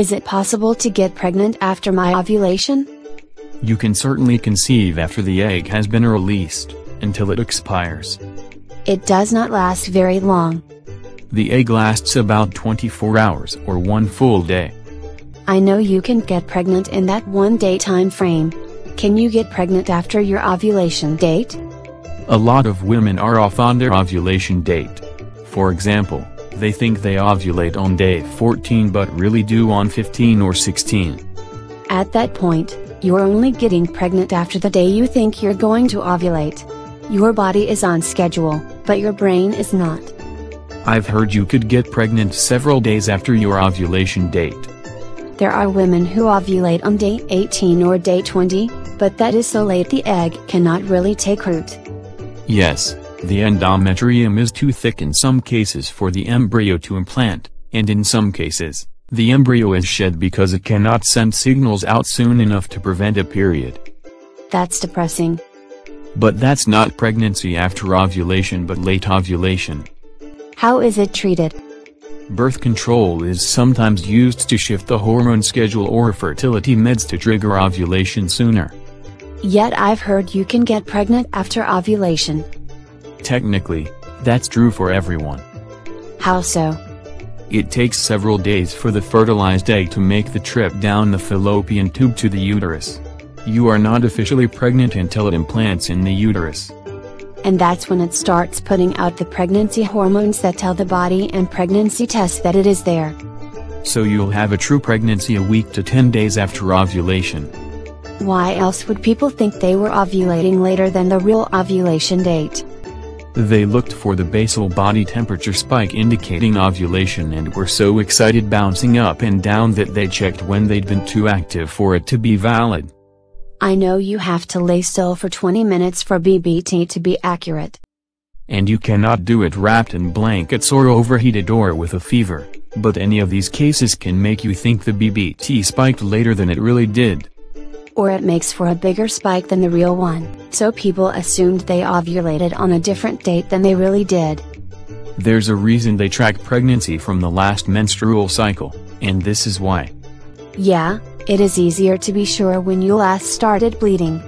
Is it possible to get pregnant after my ovulation? You can certainly conceive after the egg has been released, until it expires. It does not last very long. The egg lasts about 24 hours or one full day. I know you can get pregnant in that one day time frame. Can you get pregnant after your ovulation date? A lot of women are off on their ovulation date. For example, they think they ovulate on day 14 but really do on 15 or 16. At that point, you're only getting pregnant after the day you think you're going to ovulate. Your body is on schedule, but your brain is not. I've heard you could get pregnant several days after your ovulation date. There are women who ovulate on day 18 or day 20, but that is so late the egg cannot really take root. Yes, the endometrium is too thick in some cases for the embryo to implant, and in some cases, the embryo is shed because it cannot send signals out soon enough to prevent a period. That's depressing. But that's not pregnancy after ovulation but late ovulation. How is it treated? Birth control is sometimes used to shift the hormone schedule or fertility meds to trigger ovulation sooner. Yet I've heard you can get pregnant after ovulation. Technically, that's true for everyone. How so? It takes several days for the fertilized egg to make the trip down the fallopian tube to the uterus. You are not officially pregnant until it implants in the uterus. And that's when it starts putting out the pregnancy hormones that tell the body and pregnancy tests that it is there. So you'll have a true pregnancy a week to 10 days after ovulation. Why else would people think they were ovulating later than the real ovulation date? They looked for the basal body temperature spike indicating ovulation and were so excited bouncing up and down that they checked when they'd been too active for it to be valid. I know you have to lay still for 20 minutes for BBT to be accurate. And you cannot do it wrapped in blankets or overheated or with a fever, but any of these cases can make you think the BBT spiked later than it really did or it makes for a bigger spike than the real one, so people assumed they ovulated on a different date than they really did. There's a reason they track pregnancy from the last menstrual cycle, and this is why. Yeah, it is easier to be sure when you last started bleeding.